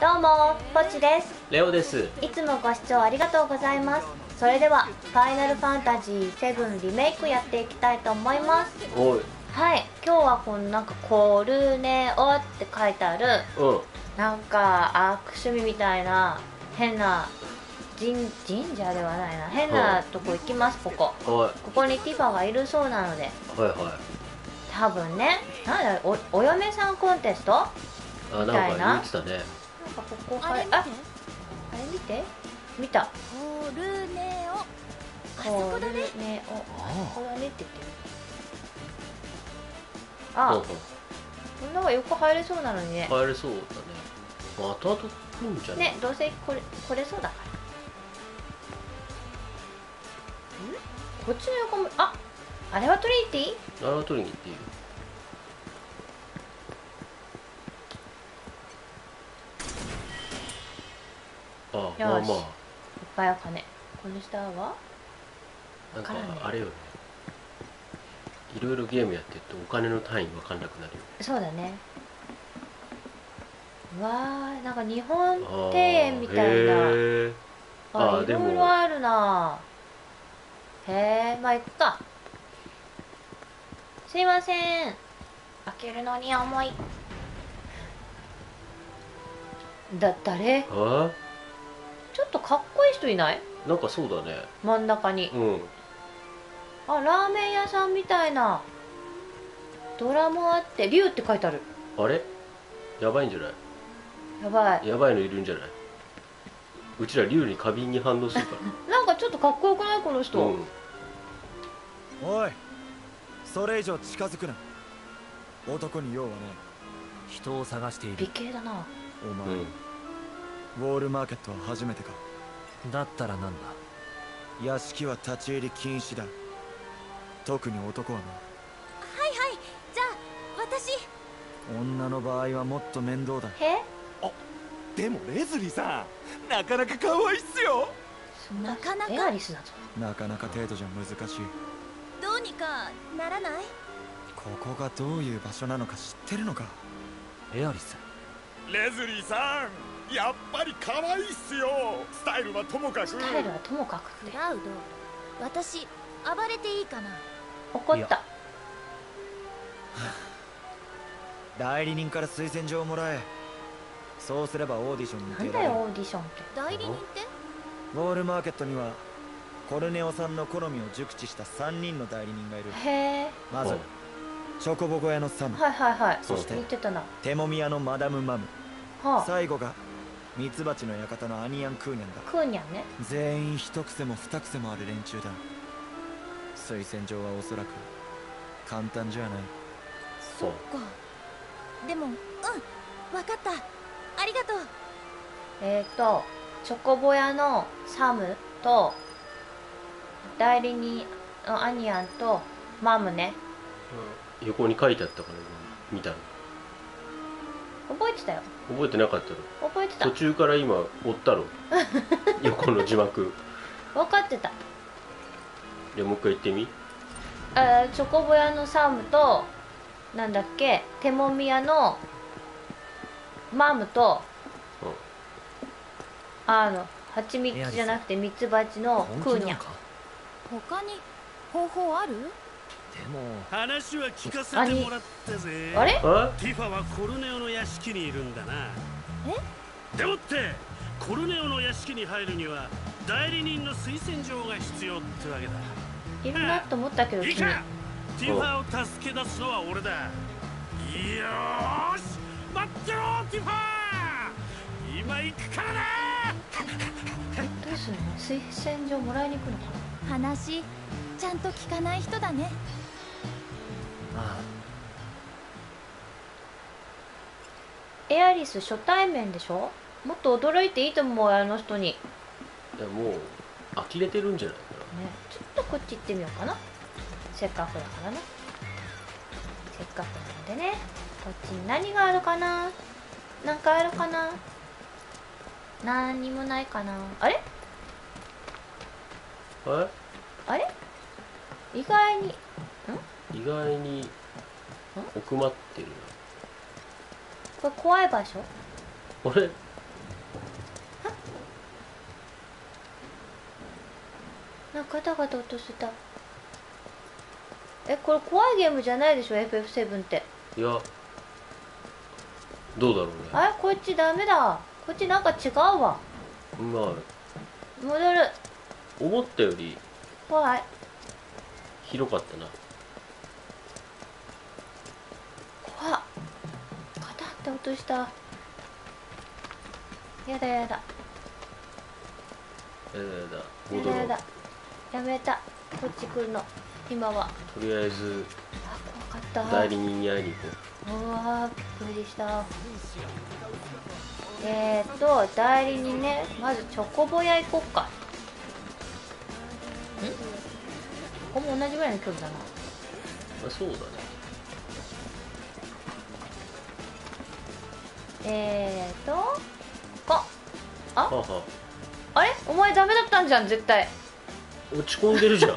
どうもポチです。レオです。いつもご視聴ありがとうございます。それでは「ファイナルファンタジー7リメイク」やっていきたいと思います。はい。今日はこのなんか「コルネオ」って書いてあるうん。なんか悪趣味みたいな変な神神社ではないな。変なとこ行きますここ。ここにティファがいるそうなので。はいはい。多分ね。なんだおお嫁さんコンテスト？あなんみたいな。か言ってたね。ここか。らあれ見て。ああれ見て。見た。コルネオあそこだね。コルネオあそこだねって言ってる。あほこんなが横入れそうなのにね。う入れそうだね。まあ後々来るんじゃない？ねどうせこれこれそうだから。ん？こっちの横もああれはトリニティあれは取りに行っていいよし。まあまいっぱいお金この下は？あなんかあれよね。いろいろゲームやってるとお金の単位分かんなくなるよ。そうだね。うわーなんか日本庭園みたいな。あいあーでも。ろいろあるな。へえまあ行くか。すいません。開けるのに重い。だ誰？あとかっこいい人いない？なんかそうだね。真ん中に。うん。あラーメン屋さんみたいな。ドラもあって。龍って書いてある。あれ？やばいんじゃない？やばい。やばいのいるんじゃない？うちら竜に過敏に反応するか なんかちょっとかっこよくない？このら人、うん。おい。それ以上近づくな。男に用はね人を探してい美る形だな。お前、うんウォールマーケットは初めてか。だったらなんだ？屋敷は立ち入り禁止だ。特に男はな。はいはい。じゃあ私。女の場合はもっと面倒だ。へでもレズリーさんなかなか可愛いっすよ。そんななかなかエアリスだぞ。なかなか程度じゃ難しい。どうにかならない？ここがどういう場所なのか知ってるのか。エアリス。レズリーさんやっぱり可愛いっすよ。スタイルはともかく。スタイルはともかくクラウド私暴れていいかな？怒った。代理人から推薦状をもらえ。そうすればオーディションになんだよオーディションって。代理人って？ウォールマーケットにはコルネオさんの好みを熟知した3人の代理人がいる。へえ。まずはいチョコボコ屋のサム。はいはいはい。そして言ってたな。テモミ屋のマダムマム。はあ。最後がミツバチの館のアニヤン・クーニャンだ。クーニャンね。全員一癖も二癖もある連中だ。推薦状はおそらく簡単じゃない。そっか。でもうん。わかった。ありがとう。えっ、ー、とチョコボ屋のサムと代理人のアニアンとマムね。うん横に書いてあったから見たの。覚えてたよ覚えてなかったの？覚えてた。途中から今追ったの？横の字幕。分かってた。でもう一回言ってみ？えーチョコボ屋のサムとなんだっけテモミヤのマムとあの蜂蜜じゃなくてミツバチのクーニャ。他に方法ある？話は聞かせてもらったぜ。あれ？あティファはコルネオの屋敷にいるんだな。でもってコルネオの屋敷に入るには代理人の推薦状が必要ってわけだ。いるなと思ったけど君い。いかティファを助け出すのは俺だ。よーし！待ってろティファ今行くからな！どうするの？推薦状もらいに行くのかな？話ちゃんと聞かない人だね。まエアリス初対面でしょ？もっと驚いていいと思うよあの人に。ねいやもう呆れてるんじゃないかちょっとこっち行ってみようかな。せっかくだからな。せっかくなんでね。こっちに何があるかな？なんかあるかな？何にもないかな。あれ？なえ？あれ？意外に意外に奥まってるこれ怖い場所？これ？なんかガタガタ音した。えこれ怖いゲームじゃないでしょ？FF7 って。いや。どうだろうね。あれ？こっちダメだ。こっちなんか違うわ。まあ。戻る。思ったより怖い。広かったな怖っガタって音した。やだやだ。やだやだ。やだやだ。やめた。こっち来るの。今は。とりあえずあ怖かった。代理人に会いに行こう。わーびっくりした。えーと代理にねまずチョコボヤ行こっか。ん？ここも同じぐらいの距離だな。あそうだねえーとこあ？はあはあ。れ？お前ダメだったんじゃん絶対。あ落ち込んでるじゃん。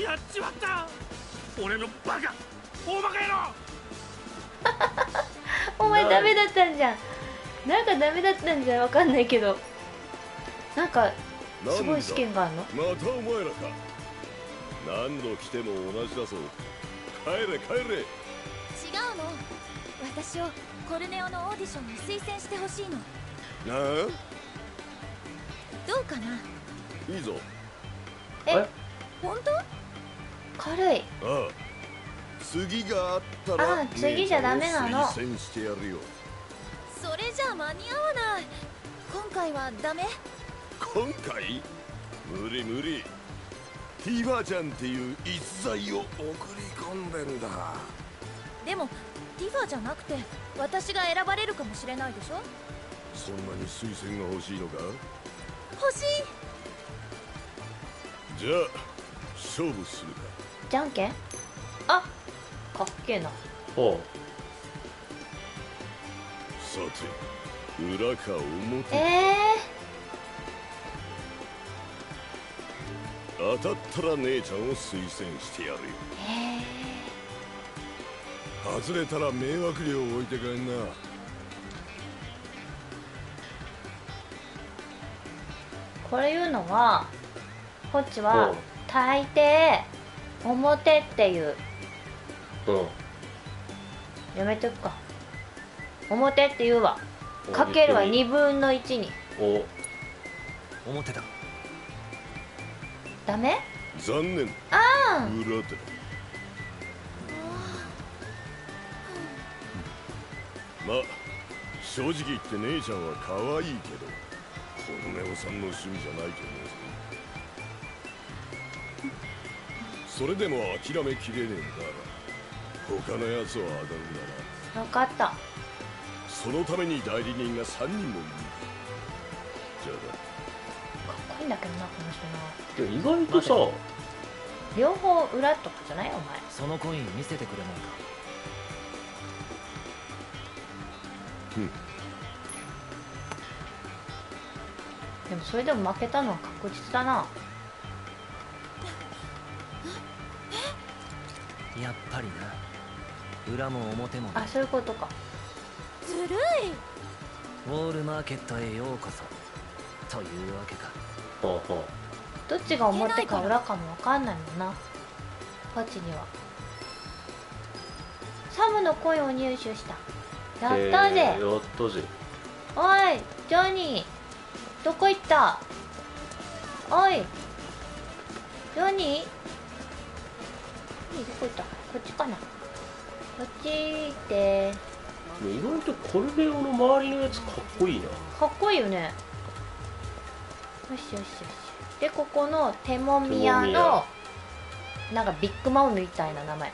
やっちまった。俺のバカ。大バカ野郎。お前ダメだったんじゃん。なんかダメだったんじゃんわかんないけど。なんかすごい試験があるの？またお前らか。何度来ても同じだぞ。帰れ帰れ違うの。私をコルネオのオーディションに推薦してほしいの。なあどうかな？いいぞ。え本当？軽い。ああ。次があったらああ次じゃダメなの。姉ちゃんを推薦してやるよ。それじゃ間に合わない。今回はダメ。今回？無理無理。ティファちゃんっていう逸材を送り込んでんだでもティファじゃなくて私が選ばれるかもしれないでしょ？そんなに推薦が欲しいのか？欲しい。じゃあ勝負するか。じゃんけん？あかっけえな。ほさて裏か表え当たったら姉ちゃんを推薦してやるよ。ー、え外れたら迷惑料置いて帰んな。ー、これ言うのはこっちうは大抵表っていう。うん。うんやめとくか。表って言うわ。かけるは2分の1に。お。表だ。ダメ？残念。あ裏だまあ正直言って姉ちゃんは可愛いけどコルネオさんの趣味じゃないと思うぞそれでも諦めきれねえんだ他のやつは上がるんだなあ分かった。そのために代理人が3人もいる。じゃかっこいいんだけどなこの人な意外とさ両方裏とかじゃない？お前。そのコイン見せてくれないか？でもそれでも負けたのは確実だな。やっぱりな。裏も表もあそういうことか。ずるい。ウォールマーケットへようこそ。というわけか。ほうほどっちが表か裏かも分かんないもんな。こっちには。サムの声を入手した。うやったぜ、えーやったぜ。おいジョニーどこ行った？おいジョニー？どこ行った？こっちかな？こっち行って。意外とコルネオの周りのやつかっこいいな。かっこいいよね。よしよしよしでここのテモミヤテモミヤ。のなんかビッグマムみたいな名前。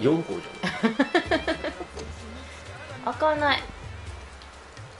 4個じ 開かない。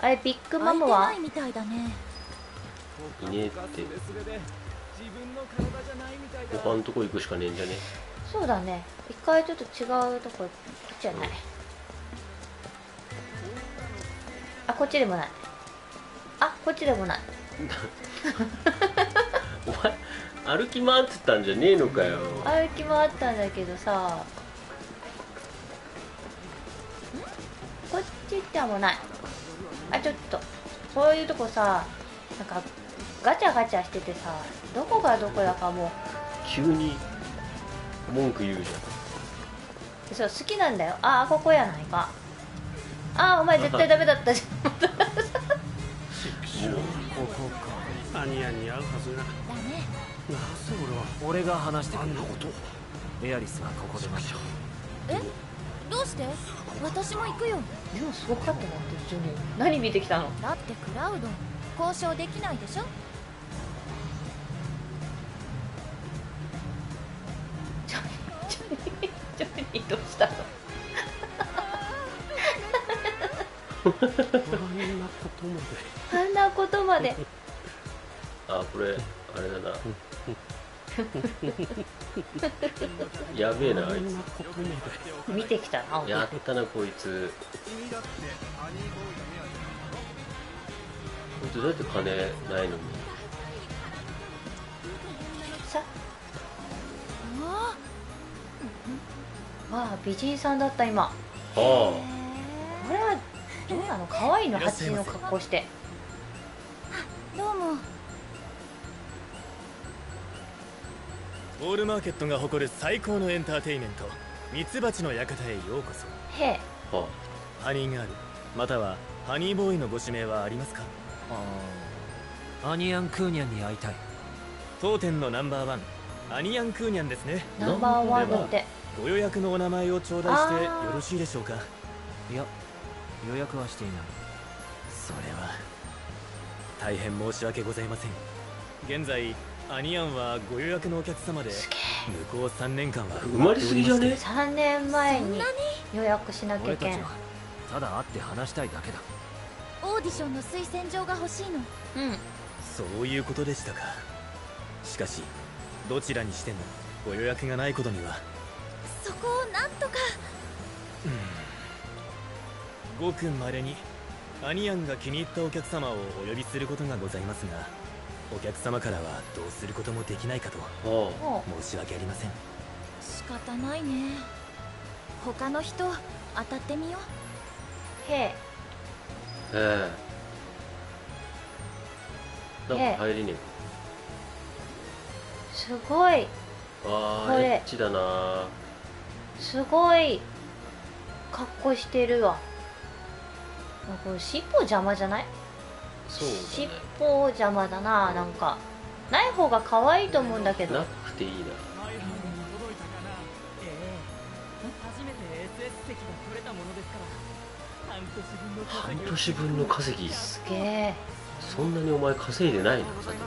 あれビッグマムは？てないみたいだね。えって。他のとこ行くしかねえんじゃね？そうだね。一回ちょっと違うとここっちじゃない。あこっちでもない。あこっちでもない。お前歩き回ってたんじゃねえのかよ。歩き回ったんだけどさっちってはもうない。あちょっと。そういうとこさなんかガチャガチャしててさどこがどこだかも急に文句言うじうそう好きなんだよ。ああここやないか。ああお前絶対ダメだったじゃん。ここか。アニヤンに会うはずがだねなぜ俺は俺が話してくるあんなこと。をエアリスはここで待つえ？どうして？私も行くよ。でもすごかったなってジョニー何見てきたの？だってクラウド交渉できないでしょ。ジョニージョニーどうしたの？あんなことまで。あんなことまで。ゃんあこれあれだな やべえなあいあんなことまで見てきたなつやったなこいつ。こいつどうやって金ないの？にさうわわあ美人さんだった今。あ。これはどうなの？可愛いの蜂の格好して。どうもウォールマーケットが誇る最高のエンターテイメントミツバチの館へようこそ。へえ。ああ。ハニーガールまたはハニーボーイのご指名はありますか？あー。アニアン・クーニャンに会いたい。当店のナンバーワン。アニヤン・クーニャンですね。ナンバーワンって。ご予約のお名前を頂戴してよろしいでしょうか？いや予約はしていない。それは大変申し訳ございません。現在アニヤンはご予約のお客様で向こう3年間は埋まりす。ぎじゃね？3年前に予約しなきゃいけん。俺ただ会って話したいだけだ。オーディションの推薦状が欲しいの。うん。そういうことでしたか。しかしどちらにしてもご予約がないことには。そこをなんとか。ごくまれにアニヤンが気に入ったお客様をお呼びすることがございますがお客様からはどうすることもできないかと申し訳ありません。仕方ないね。他の人当たってみよう。へえ。あえ。え。なんか入りねすごい。えあこれ。あエッチだな。すごい。格好してるわ。あこれ尻尾邪魔じゃない？そうね。尾邪魔だななんか。ない方が可愛いと思うんだけど。なくていいな初めて SS 席が取れたものですから。半年分の稼ぎすげえそんなにお前稼いでないのさて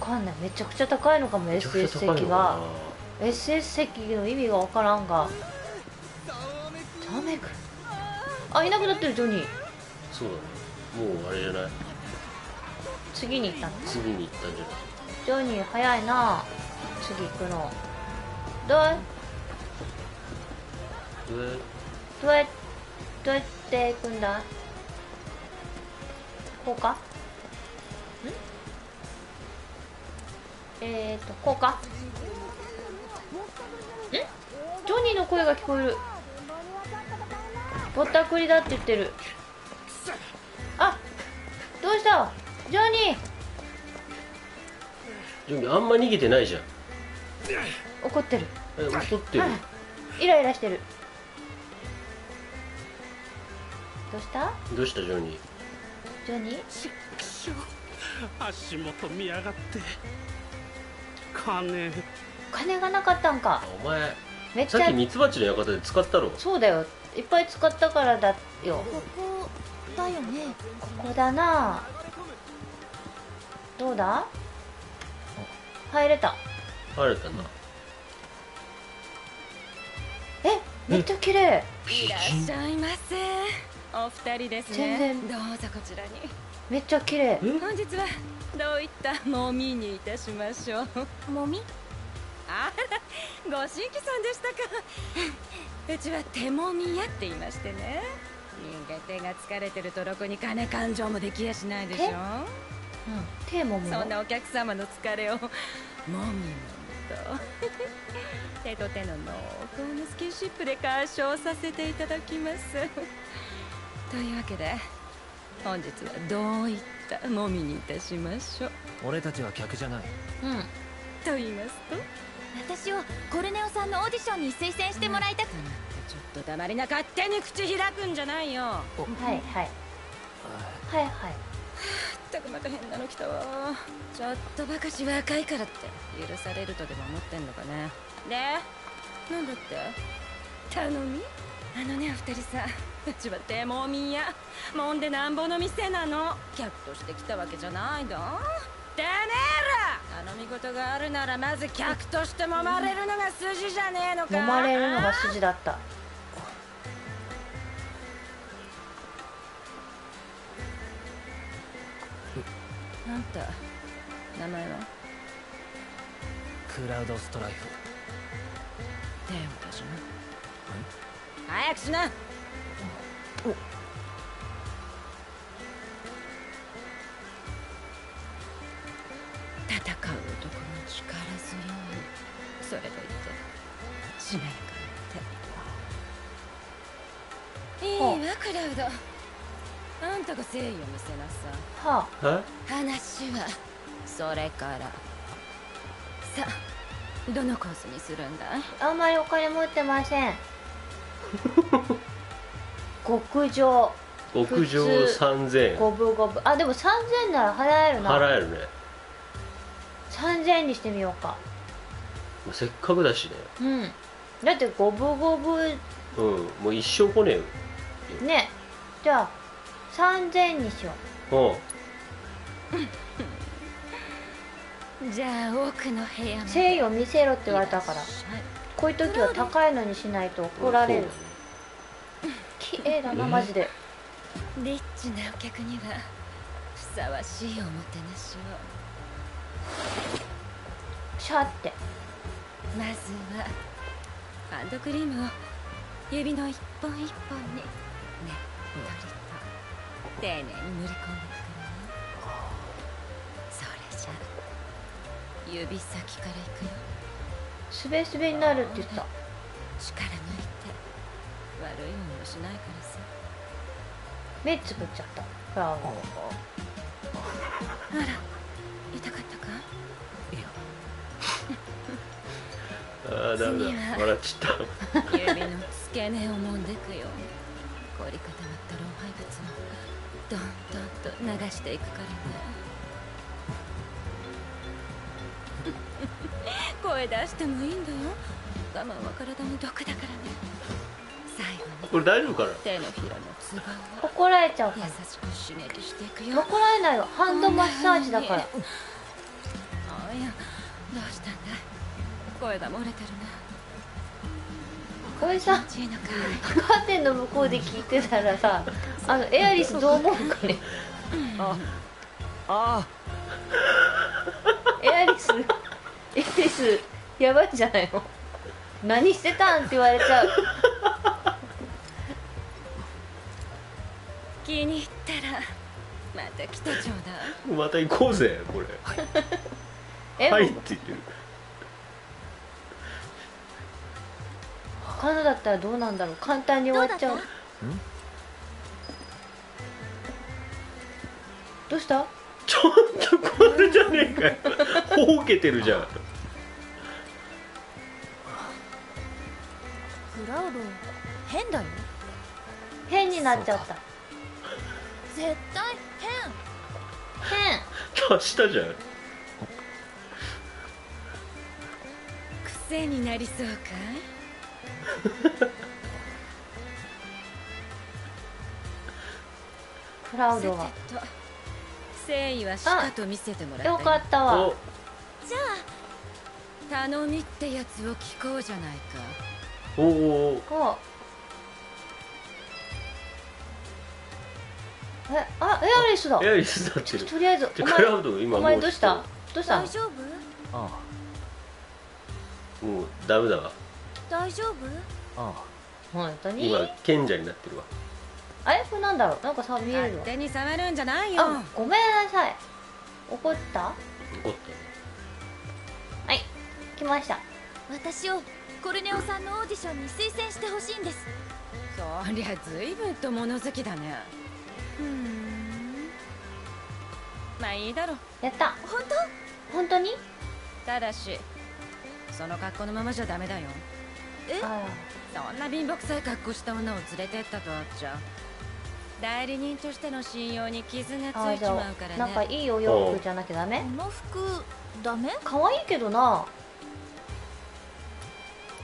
わかんないめちゃくちゃ高いのかも SS 席が SS 席の意味がわからんが。ザメク。あいなくなってるジョニー。なそうだね。もうあれじゃない次に行ったの？次に行ったんじゃない？ジョニー早いな。次行くの。どう？上どうやどうやって行くんだ？こうか？ん？えーとこうか？ん？ジョニーの声が聞こえる。ぼったくりだって言ってる。あどうした？ジョニジョニーあんま逃げてないじゃん。ー怒ってる。え怒ってる？はい。イライラしてる。どうした？どうしたジョニー？ジョニー？足元見やがって。金。金がなかったんか。あお前めっちゃ。さっきミツバチの館で使ったろ。そうだよ。いっぱい使ったからだよ。ここだよね。ここだなどうだ？入れた。入れたな。えめっちゃ綺麗。美いらっ人しゃいませ。お二人です全ね然。どうぞこちらに。めっちゃ綺麗。え？本日はどういったもみにいたしましょう？もみ？あらご新規さんでしたか。うちは手もみ屋って言いましてね。人間手が疲れてるとろくに金勘定もできやしないでしょ。うん手もそんなお客様の疲れを。もみもみと手と手の濃厚なスキンシップで解消させていただきます。というわけで本日はどういったもみにいたしましょう。俺たちは客じゃない。うん。と言いますと？私をコルネオさんのオーディションに推薦してもらいたく。ちょっと黙りな勝手に口開くんじゃないよ。はい。はい。はいはいったくまた変なの来たわ。ちょっとばかし若いからって許されるとでも思ってんのかね。でなんだって？頼み？あのねお二人さ。うちは手もみや。もんでなんぼの店なの。客として来たわけじゃないだてめえら！頼み事があるならまず客として揉まれるのが筋じゃねえのか。揉まれるのが筋だったあんた名前は？クラウドストライフ。手を出しな早くしな戦う男の力強い。それといってしなやかな手いいわクラウドたが誠意を見せなさはえ？話はそれから。さあどのコースにするんだい？ああんまりお金持ってません。極上。屋上3000円。五分五分。あでも3000なら払えるな。払えるね。3000円にしてみようか。せっかくだしね。うん。だって五分五分。うん。もう一生来ねえよ。ね。じゃあ3000円にしよう。んじゃあ奥の部屋誠意を見せろって言われたから。こういう時は高いのにしないと怒られる。綺麗だなマジで。リッチなお客にはふさわしいおもてなしを。シャって。まずはハンドクリームを指の一本一本に。ねっとりと丁寧に塗り込んでくるねそれじゃ指先からいくよ。すべすべになるって言った。力抜いて。悪い思いはしないからさ。目つぶっちゃった。クラウドあら痛かったか？ああダメだ。笑っちゃった。指の付け根を揉んでくよ。凝り固まった老廃物をどんどんと流していくからね。声出してもいいんだよ。我慢は体に毒だからね。最後にこれ大丈夫かな？手のひらのつばを。怒られちゃうか優らしく刺激していくよ。怒られないよハンドマッサージだから。あいやどうしたんだい？声が漏れてるな。これさ。カーテンの向こうで聞いてたらさあのエアリスどう思うかね。あ エアリスエアリスやばいんじゃないの。何してたんって言われちゃう。気に入ったらまた来てちょうだい。また行こうぜこれ。え、はいって言ってる他のだったらどうなんだろう。簡単に終わっちゃう。どうだどうした？ちょっとこれじゃねえかよ。ほうけてるじゃん。クラウド変だよ。変になっちゃった。絶対変。変足したじゃん。癖になりそうかクラいウドがさてと誠意はしかと見せてもらったよかったわ。お。じゃ頼みってやつを聞こうじゃないか。おおこう。えあエアリスだ。エアリスなってる。とりあえずお前お前どうした？どうした？大丈夫？あもうダメだわ。大丈夫？あ。本当に？今賢者になってるわあれこれなんだろう？なんかさ見えるわ。勝手に触るんじゃないよ。あごめんなさい。怒った？怒ったねはい来ました。私をコルネオさんのオーディションに推薦してほしいんです。そりゃ随分と物好きだね。ふん。まあいいだろやった。本本当に？ただしその格好のままじゃダメだよ。えあそんな貧乏くさい格好した女を連れてったとあっちゃ代理人としての信用に傷がついちまうからね。なんかいいお洋服じゃなきゃダメ？この服ダメ可愛いけどな。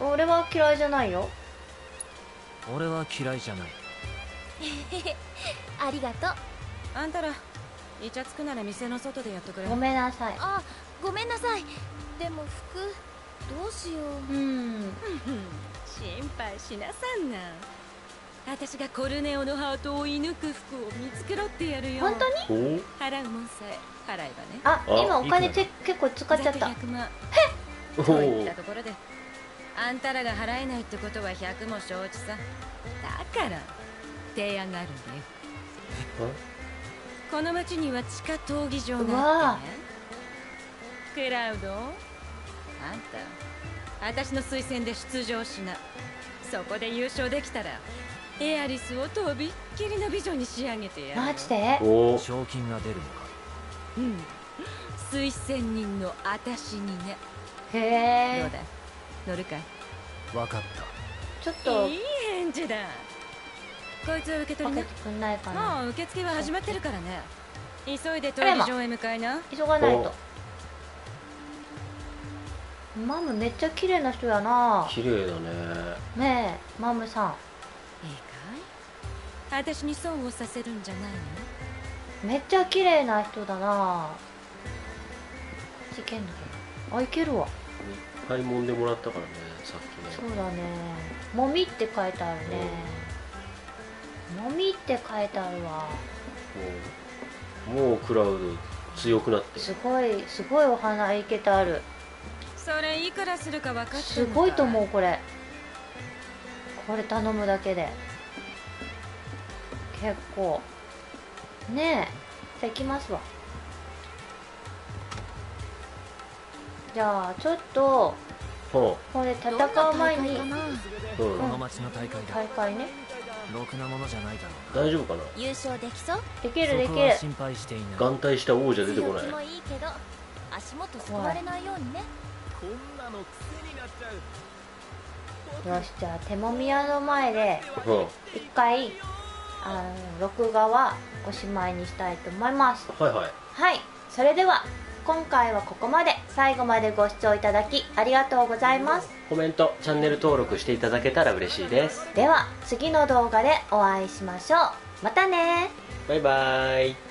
俺は嫌いじゃないよ。俺は嫌いじゃない。ありがとう。あんたらイチャつくなら店の外でやっとくれ。ごめんなさい。あごめんなさい。でも服どうしよう。うん。心配しなさんな私がコルネオのハートを射抜く服を見つけろってやるよ本当に？払うもんさえ払えばね。ああ今お金結構使っちゃった。ざ100万。おといったおところであんたらが払えないってことは100も承知さ。だから提案があるんだよ。この町には地下闘技場があってね。クラウド？あんた私の推薦で出場しな。そこで優勝できたらエアリスをとびっきりの美女に仕上げてやる。マジでお。お賞金が出るのか。うん。推薦人の私にね。へえ。どうだ？乗るかい？分かった。ちょっと。いい返事だ。こいつは受け取りなくんないかなもう受付は始まってるからね。急いで闘技場へ向かいな。急がないと。マムめっちゃ綺麗な人やな。綺麗だね。ねえマムさん私に損をさせるんじゃないの？めっちゃ綺麗な人だな。こっち行けんのかな？あいけるわ。いっぱい揉んでもらったからねさっきね。そうだね「もみ」って書いてあるね「もみ」って書いてあるわ。もうもうクラウド強くなって。すごいすごいお花いけてある。それいくらするか分かってすごいと思うこれ。これ頼むだけで結構ねえじゃあ行きますわ。じゃあちょっとはこれ戦う前にうこんの町の大会だ。大会ね。ろくなものじゃないだろう。大丈夫かな？優勝できそう？できるでそきる心配していない。眼帯した王者出てこない。いいけど足元すくわれないようにね。こんなの癖になっちゃう。よしじゃあ手もみ屋の前では一回あの録画はおしまいにしたいと思います。あ、はいはい。はい。それでは今回はここまで最後までご視聴いただきありがとうございます。コメントチャンネル登録していただけたら嬉しいです。では次の動画でお会いしましょう。またねバイバイ